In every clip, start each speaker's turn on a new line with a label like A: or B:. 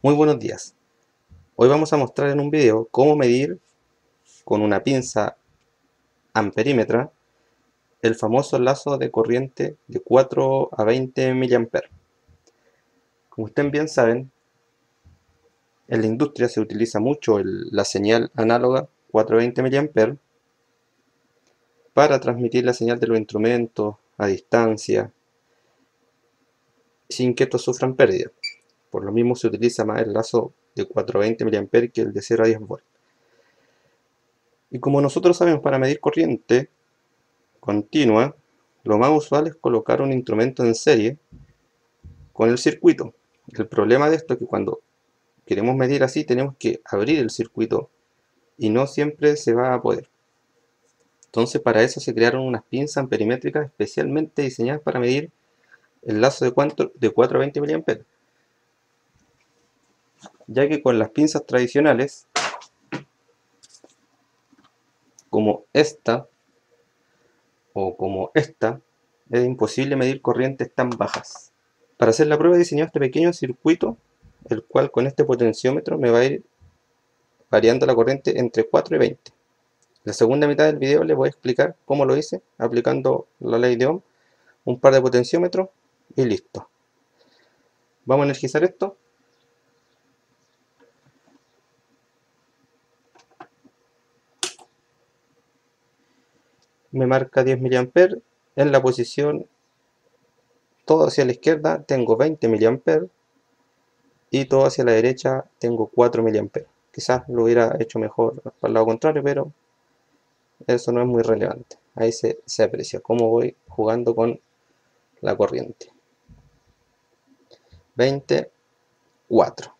A: Muy buenos días. Hoy vamos a mostrar en un video cómo medir con una pinza amperímetra el famoso lazo de corriente de 4 a 20 mA. Como ustedes bien saben, en la industria se utiliza mucho la señal análoga 420 mA para transmitir la señal de los instrumentos a distancia sin que estos sufran pérdida. Por lo mismo se utiliza más el lazo de 420 mA que el de 0 a 10 V. Y como nosotros sabemos para medir corriente continua, lo más usual es colocar un instrumento en serie con el circuito. El problema de esto es que cuando queremos medir así tenemos que abrir el circuito y no siempre se va a poder. Entonces para eso se crearon unas pinzas perimétricas especialmente diseñadas para medir el lazo de, 4, de 420 mA ya que con las pinzas tradicionales, como esta o como esta, es imposible medir corrientes tan bajas. Para hacer la prueba he diseñado este pequeño circuito, el cual con este potenciómetro me va a ir variando la corriente entre 4 y 20. La segunda mitad del video les voy a explicar cómo lo hice, aplicando la ley de Ohm, un par de potenciómetros y listo. Vamos a energizar esto me marca 10 mA en la posición todo hacia la izquierda tengo 20 mA y todo hacia la derecha tengo 4 mA quizás lo hubiera hecho mejor al lado contrario pero eso no es muy relevante. Ahí se, se aprecia cómo voy jugando con la corriente. 24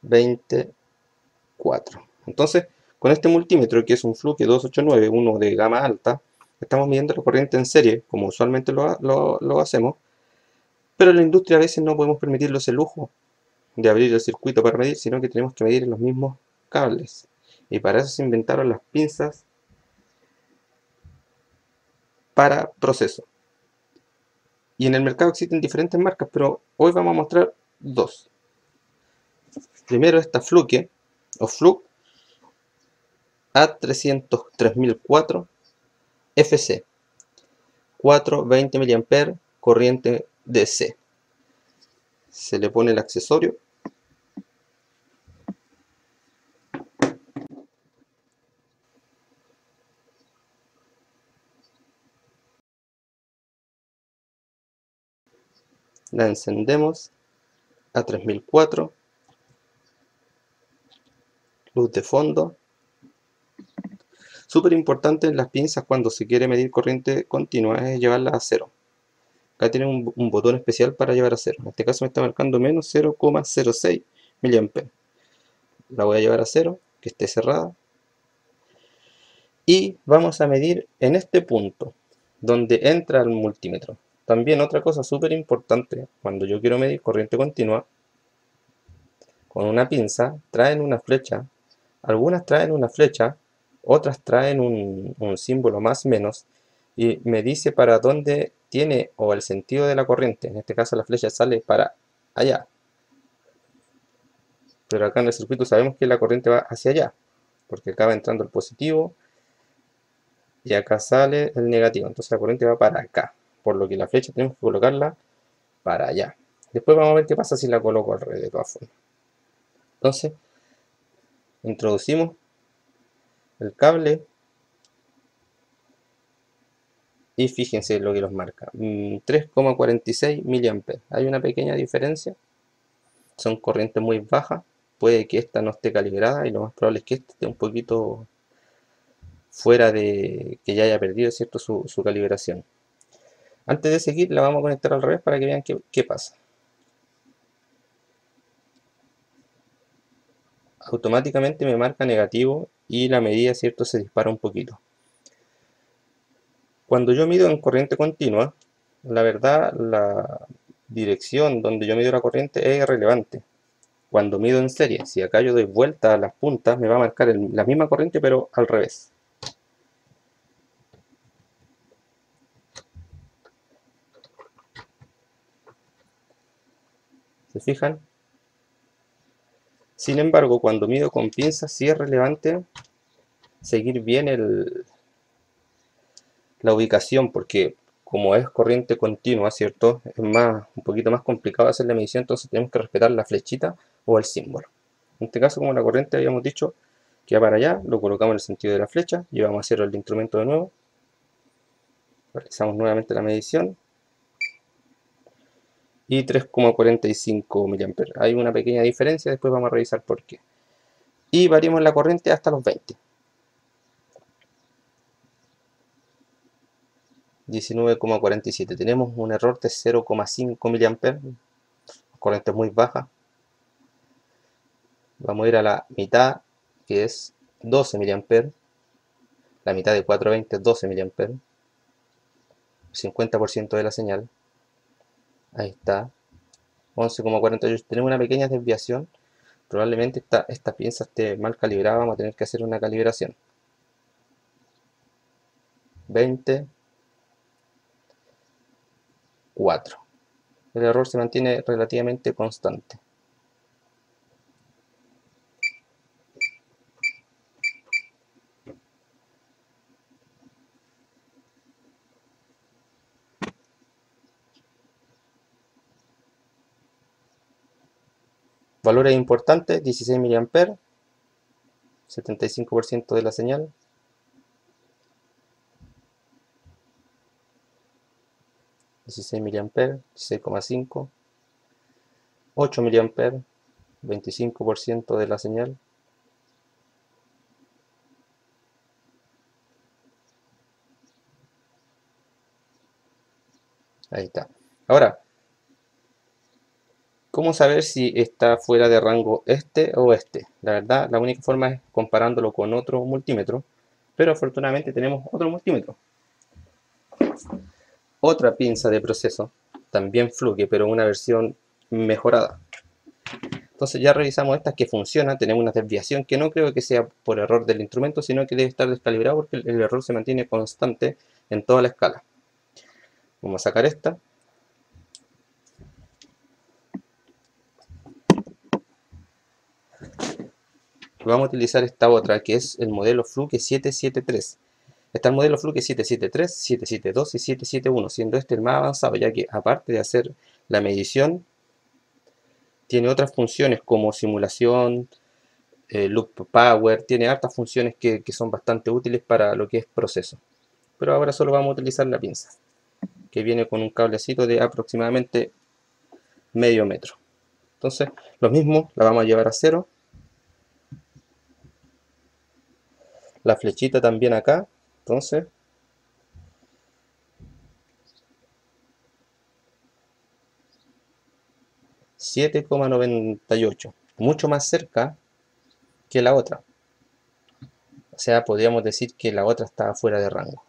A: 24 entonces con este multímetro, que es un Fluke 289, uno de gama alta, estamos midiendo la corriente en serie, como usualmente lo, hacemos, pero en la industria a veces no podemos permitirnos el lujo de abrir el circuito para medir, sino que tenemos que medir en los mismos cables. Y para eso se inventaron las pinzas para proceso. Y en el mercado existen diferentes marcas, pero hoy vamos a mostrar dos. Primero esta Fluke, o Fluke, a303004 FC 420 mA corriente DC se le pone el accesorio. La encendemos a 3004 luz de fondo Súper importante en las pinzas cuando se quiere medir corriente continua es llevarla a cero. Acá tiene un, botón especial para llevar a cero. En este caso me está marcando menos 0,06 mA. La voy a llevar a cero, que esté cerrada. Y vamos a medir en este punto, donde entra el multímetro. También otra cosa súper importante, cuando yo quiero medir corriente continua, con una pinza traen una flecha. Algunas traen una flecha otras traen un, símbolo más menos y me dice para dónde tiene o el sentido de la corriente. En este caso la flecha sale para allá. Pero acá en el circuito sabemos que la corriente va hacia allá, porque acá entrando el positivo y acá sale el negativo. Entonces la corriente va para acá, por lo que la flecha tenemos que colocarla para allá. Después vamos a ver qué pasa si la coloco al revés de todas formas. Entonces, introducimos el cable. Y fíjense lo que los marca. 3,46 mm, mA hay una pequeña diferencia. Son corrientes muy bajas. Puede que esta no esté calibrada y lo más probable es que esta esté un poquito fuera de que ya haya perdido cierto su, calibración. Antes de seguir la vamos a conectar al revés para que vean qué pasa. Automáticamente me marca negativo y la medida cierto se dispara un poquito. Cuando yo mido en corriente continua la verdad la dirección donde yo mido la corriente es irrelevante. Cuando mido en serie si acá yo doy vuelta a las puntas me va a marcar la misma corriente pero al revés. ¿se fijan? Sin embargo, cuando mido con pinzas sí es relevante seguir bien la ubicación porque como es corriente continua, ¿cierto? Es más, un poquito más complicado hacer la medición, entonces tenemos que respetar la flechita o el símbolo. En este caso, como la corriente habíamos dicho que va para allá, lo colocamos en el sentido de la flecha, llevamos a cero el instrumento de nuevo, realizamos nuevamente la medición y 3,45 mA. Hay una pequeña diferencia, después vamos a revisar por qué. Y variamos la corriente hasta los 20. 19,47. Tenemos un error de 0,5 mA. Corriente muy baja. Vamos a ir a la mitad, que es 12 mA. La mitad de 420 es 12 mA. 50% de la señal. Ahí está. 11,48. Tenemos una pequeña desviación. Probablemente esta, esta pieza esté mal calibrada. Vamos a tener que hacer una calibración. 20. 4. El error se mantiene relativamente constante. Valores importantes, 16 mA, 75% de la señal, 16 mA, 16,5, 8 mA, 25% de la señal, Ahí está. Ahora, ¿cómo saber si está fuera de rango este o este? La verdad, la única forma es comparándolo con otro multímetro, pero afortunadamente tenemos otro multímetro otra pinza de proceso, también Fluke, pero una versión mejorada. Entonces ya revisamos estas que funcionan, tenemos una desviación que no creo que sea por error del instrumento, sino que debe estar descalibrado porque el, error se mantiene constante en toda la escala. Vamos a sacar esta. Vamos a utilizar esta otra que es el modelo Fluke 773. Está el modelo Fluke 773, 772 y 771, siendo este el más avanzado, ya que aparte de hacer la medición, tiene otras funciones como simulación, eh, loop power, tiene hartas funciones que, que son bastante útiles para lo que es proceso. Pero ahora solo vamos a utilizar la pinza, que viene con un cablecito de aproximadamente medio metro. Entonces, lo mismo, la vamos a llevar a cero. La flechita también acá, entonces, $7,98, mucho más cerca que la otra. O sea, podríamos decir que la otra está fuera de rango.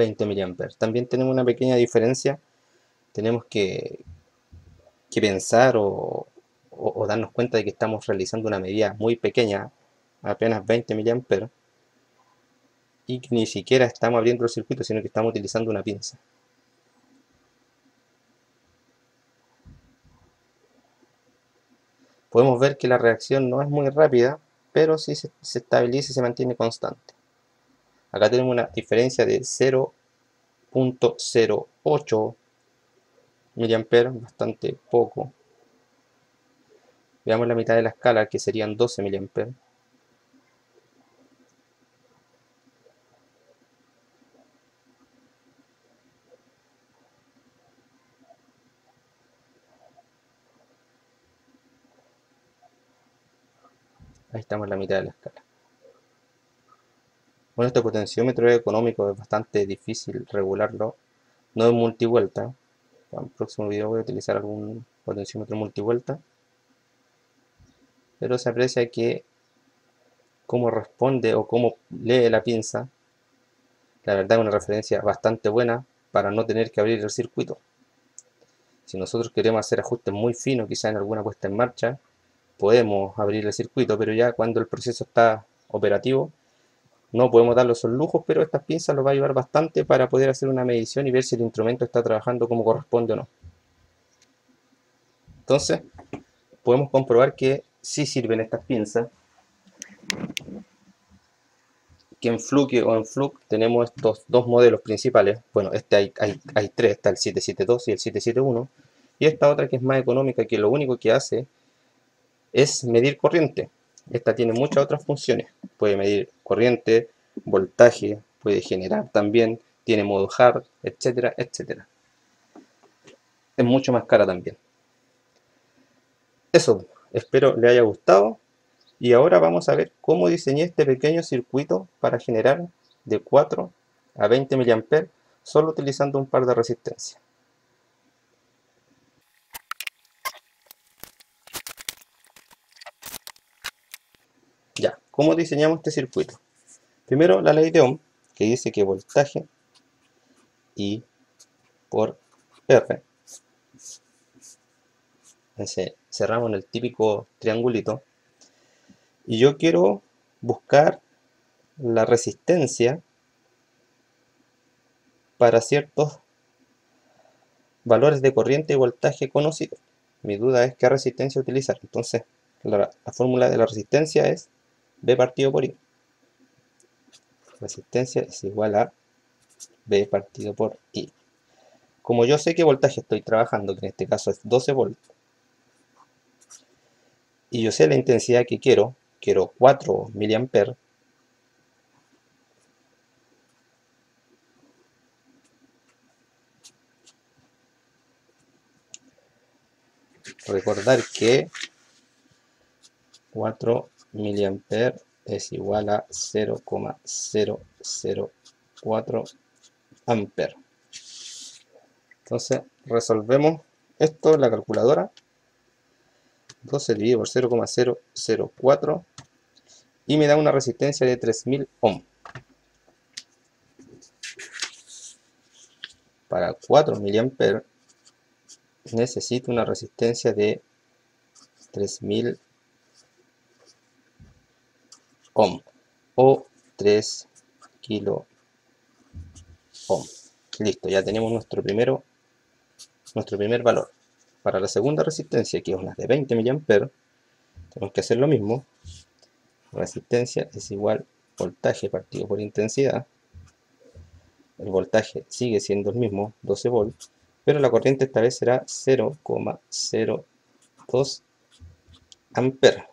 A: 20 mA. También tenemos una pequeña diferencia. Tenemos que, pensar o, darnos cuenta de que estamos realizando una medida muy pequeña, apenas 20 mA, y que ni siquiera estamos abriendo el circuito, sino que estamos utilizando una pinza. Podemos ver que la reacción no es muy rápida, pero se, se estabiliza y se mantiene constante. Acá tenemos una diferencia de 0.08 mA, bastante poco. Veamos la mitad de la escala, que serían 12 mA. Ahí estamos la mitad de la escala. Bueno, este potenciómetro económico es bastante difícil regularlo. No es multivuelta. En el próximo video voy a utilizar algún potenciómetro multivuelta. Pero se aprecia que cómo responde o cómo lee la pinza, la verdad es una referencia bastante buena para no tener que abrir el circuito. Si nosotros queremos hacer ajustes muy finos, quizá en alguna puesta en marcha, podemos abrir el circuito, pero ya cuando el proceso está operativo, no podemos darle esos lujos, pero estas pinzas nos va a ayudar bastante para poder hacer una medición y ver si el instrumento está trabajando como corresponde o no. Entonces, podemos comprobar que sí sirven estas pinzas. Que en Fluke o en Fluke tenemos estos dos modelos principales. Bueno, este hay, hay, hay tres, está el 772 y el 771. Y esta otra que es más económica, que lo único que hace es medir corriente. Esta tiene muchas otras funciones. Puede medir corriente, voltaje, puede generar también, tiene modo hard, etcétera, etcétera. Es mucho más cara también. Eso, espero le haya gustado. Y ahora vamos a ver cómo diseñé este pequeño circuito para generar de 4 a 20 mA solo utilizando un par de resistencias. ¿Cómo diseñamos este circuito? Primero la ley de Ohm, que dice que voltaje I por R. cerramos en el típico triangulito. Y yo quiero buscar la resistencia para ciertos valores de corriente y voltaje conocidos. Mi duda es qué resistencia utilizar. Entonces, la fórmula de la resistencia es B partido por I. Resistencia es igual a B partido por I. Como yo sé qué voltaje estoy trabajando, que en este caso es 12 volts, y yo sé la intensidad que quiero, quiero 4 mA, recordar que 4 miliamper es igual a 0,004 amper. Entonces resolvemos esto en la calculadora. 12 dividido por 0,004 y me da una resistencia de 3000 ohm. Para 4 miliamper necesito una resistencia de 3000 ohm o 3 kilo ohm. Listo, ya tenemos nuestro primero nuestro primer valor. Para la segunda resistencia, que es una de 20 mA, tenemos que hacer lo mismo. Resistencia es igual voltaje partido por intensidad. El voltaje sigue siendo el mismo, 12 volts, pero la corriente esta vez será 0,02 amperes.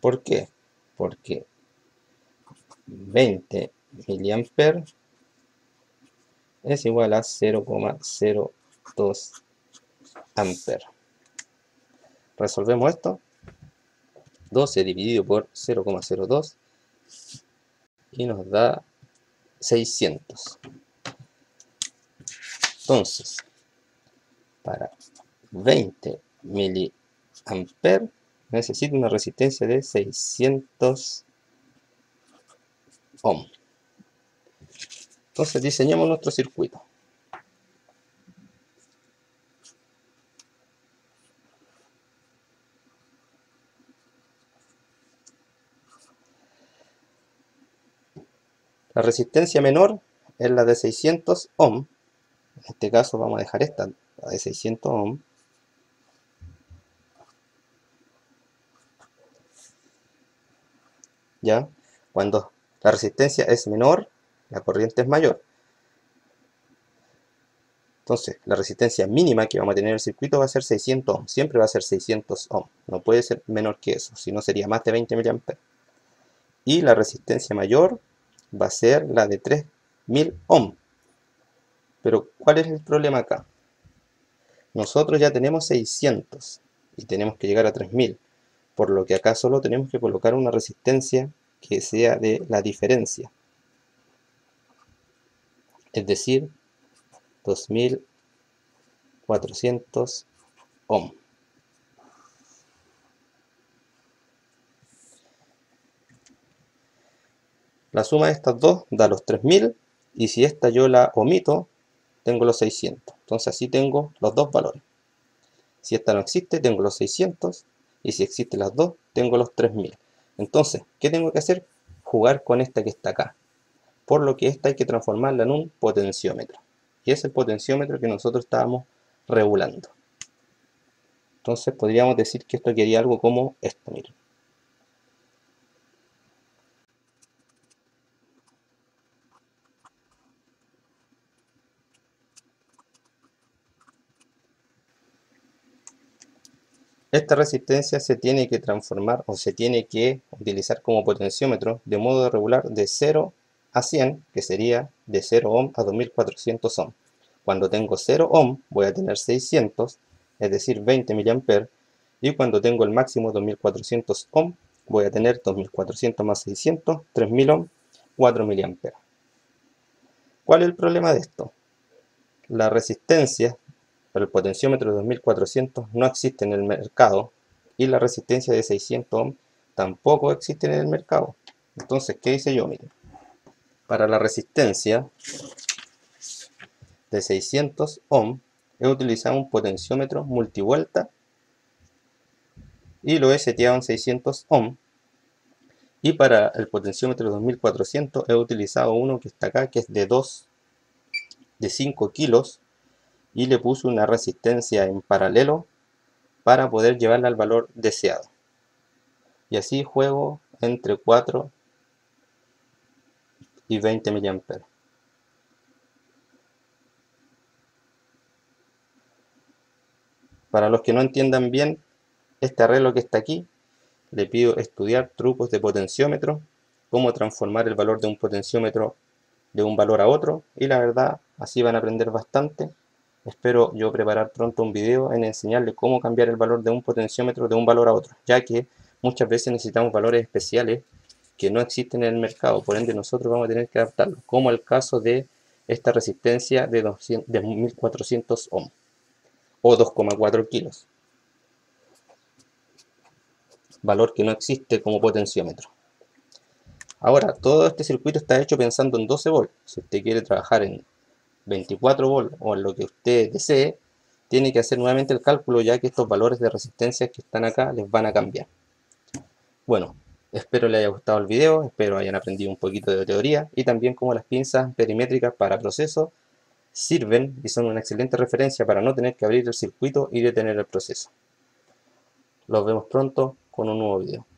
A: ¿Por qué? Porque 20 mA es igual a 0,02 amperes. Resolvemos esto. 12 dividido por 0,02 y nos da 600. Entonces, para 20 miliamperes necesito una resistencia de 600 ohm. Entonces diseñamos nuestro circuito. La resistencia menor es la de 600 ohm. En este caso vamos a dejar esta, la de 600 ohm. ¿Ya? Cuando la resistencia es menor, la corriente es mayor. Entonces, la resistencia mínima que vamos a tener en el circuito va a ser 600 ohms. Siempre va a ser 600 ohms. No puede ser menor que eso, si no sería más de 20 mA. Y la resistencia mayor va a ser la de 3000 ohms. Pero, ¿cuál es el problema acá? Nosotros ya tenemos 600 y tenemos que llegar a 3000 por lo que acá solo tenemos que colocar una resistencia que sea de la diferencia. Es decir, 2400 ohm. La suma de estas dos da los 3000 y si esta yo la omito, tengo los 600. Entonces así tengo los dos valores. Si esta no existe, tengo los 600 y si existen las dos, tengo los 3000. Entonces, ¿qué tengo que hacer? Jugar con esta que está acá. Por lo que esta hay que transformarla en un potenciómetro. Y es el potenciómetro que nosotros estábamos regulando. Entonces podríamos decir que esto quería algo como esto, miren. Esta resistencia se tiene que transformar o se tiene que utilizar como potenciómetro de modo regular de 0 a 100, que sería de 0 ohm a 2400 ohm. Cuando tengo 0 ohm voy a tener 600, es decir 20 mA, y cuando tengo el máximo 2400 ohm voy a tener 2400 más 600, 3000 ohm, 4 mA. ¿Cuál es el problema de esto? La resistencia pero el potenciómetro de 2400 no existe en el mercado y la resistencia de 600 ohm tampoco existe en el mercado. Entonces, ¿qué hice yo? Miren, para la resistencia de 600 ohm he utilizado un potenciómetro multivuelta y lo he seteado en 600 ohm y para el potenciómetro de 2400 he utilizado uno que está acá que es de 2 de 5 kilos y le puse una resistencia en paralelo para poder llevarla al valor deseado. Y así juego entre 4 y 20 mA. Para los que no entiendan bien este arreglo que está aquí, le pido estudiar trucos de potenciómetro, cómo transformar el valor de un potenciómetro de un valor a otro, y la verdad, así van a aprender bastante. Espero yo preparar pronto un video en enseñarle cómo cambiar el valor de un potenciómetro de un valor a otro, ya que muchas veces necesitamos valores especiales que no existen en el mercado, por ende nosotros vamos a tener que adaptarlo, como el caso de esta resistencia de, 200, de 1400 ohm o 2,4 kilos, valor que no existe como potenciómetro. Ahora, todo este circuito está hecho pensando en 12 volts. Si usted quiere trabajar en 24 volts o en lo que usted desee, tiene que hacer nuevamente el cálculo ya que estos valores de resistencia que están acá les van a cambiar. Bueno, espero les haya gustado el video, espero hayan aprendido un poquito de teoría y también cómo las pinzas perimétricas para proceso sirven y son una excelente referencia para no tener que abrir el circuito y detener el proceso. Los vemos pronto con un nuevo video.